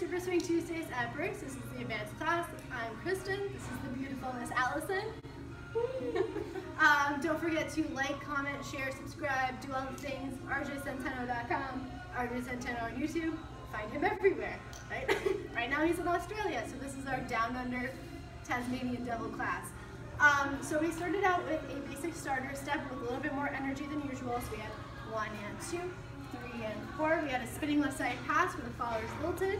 Super Swing Tuesdays at Brix. This is the advanced class. I'm Kristen. This is the beautiful Miss Allison. um, don't forget to like, comment, share, subscribe, do all the things. arjaycenteno.com, Arjay Centeno on YouTube. Find him everywhere, right? right now he's in Australia, so this is our down under Tasmanian Devil class. Um, so we started out with a basic starter step with a little bit more energy than usual. So we had one and two, three and four. We had a spinning left side pass with the followers tilted.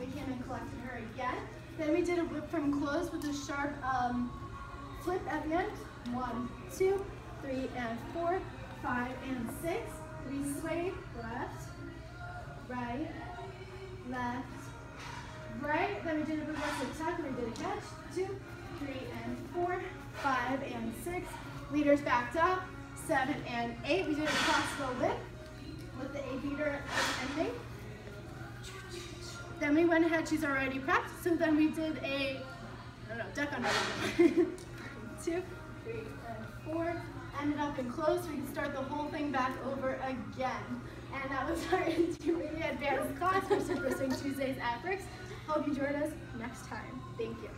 We came and collected her again. Then we did a whip from close with a sharp um, flip at the end. One, two, three and four, five and six. We sway left, right, left, right. Then we did a progressive tuck. We did a catch. Two, three and four, five and six. Leaders backed up. Seven and eight. We did a crossbow whip with the eggbeater ending. Then we went ahead, she's already prepped, so then we did a, I don't know, duck under. Two, three, and four. Ended up in close, so we can start the whole thing back over again. And that was our intermediate advanced class for Super Swing Tuesdays at Brix. Hope you join us next time. Thank you.